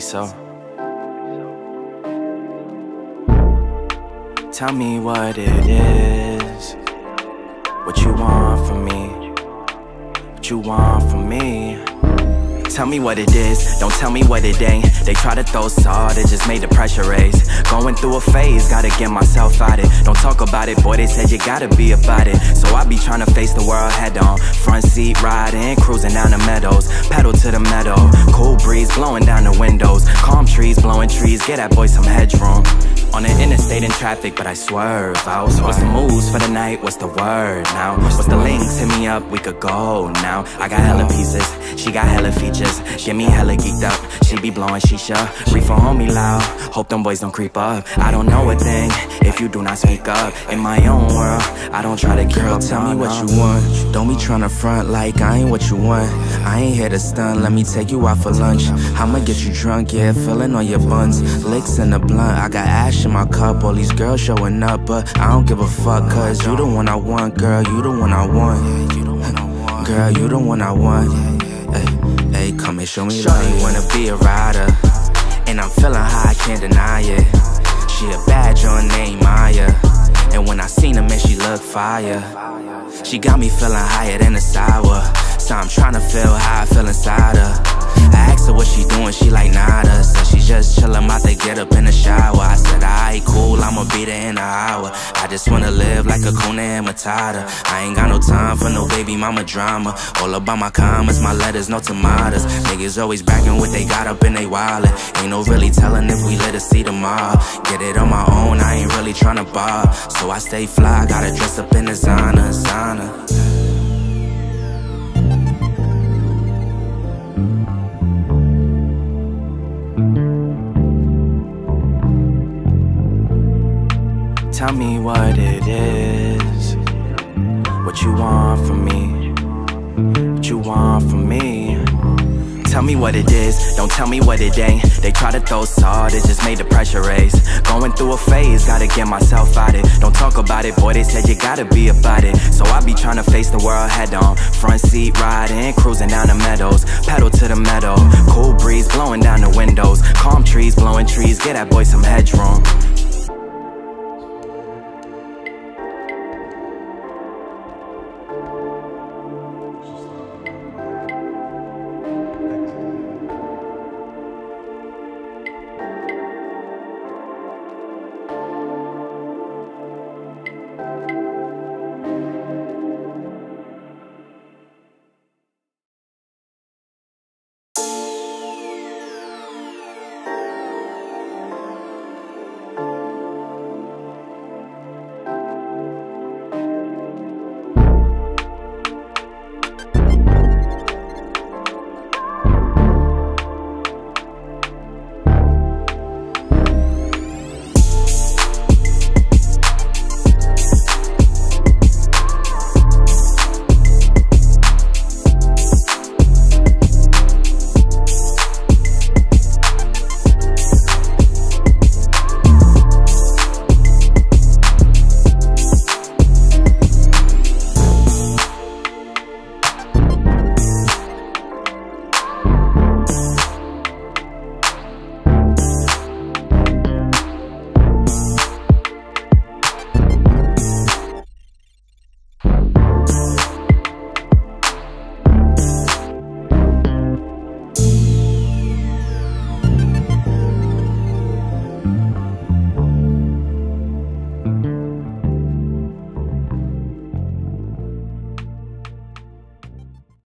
So. Tell me what it is. What you want from me? What you want from me? Tell me what it is, don't tell me what it ain't They try to throw salt, it just made the pressure raise Going through a phase, gotta get myself out it Don't talk about it, boy, they said you gotta be about it So I be trying to face the world head on Front seat riding, cruising down the meadows Pedal to the meadow, cool breeze blowing down the windows Calm trees, blowing trees, get that boy some headroom on the interstate in traffic, but I swerve out. What's the moves for the night? What's the word now? What's the links? Hit me up, we could go now. I got hella pieces, she got hella features. Get me hella geeked up, she be blowing shisha. Reefer on me loud, hope them boys don't creep up. I don't know a thing if you do not speak up. In my own world, I don't try to keep Girl, up. tell me what you want. Don't be tryna front like I ain't what you want. I ain't here to stun, let me take you out for lunch. I'ma get you drunk, yeah, feeling on your buns. Licks in the blunt, I got ash in my cup. All these girls showing up, but I don't give a fuck, cause you the one I want, girl, you the one I want. Girl, you the one I want. Hey, hey, come and show me love. You wanna be a rider, and I'm feeling high, I can't deny it. She a bad joint named Maya, and when I seen her, man, she look fire. She got me feeling higher than a sour, so I'm tryna feel how I feel inside her. I asked her what she doing, she like nada. Said she just chillin', out to get up in the shower. I said, alright, cool, I'ma be there in an hour. I just wanna live like a Kuna and Matata. I ain't got no time for no baby mama drama. All about my commas, my letters, no tomatoes. Niggas always bragging what they got up in they wallet. Ain't no really telling if we let us see tomorrow. Get it on my own, I ain't really tryna bar. So I stay fly, gotta dress up in designer, designer. Tell me what it is. What you want from me? What you want from me? Tell me what it is, don't tell me what it ain't. They try to throw salt, it just made the pressure raise. Going through a phase, gotta get myself out it. Don't talk about it, boy, they said you gotta be about it. So I be trying to face the world head on. Front seat riding, cruising down the meadows. Pedal to the meadow, cool breeze blowing down the windows. Calm trees, blowing trees, get that boy some headroom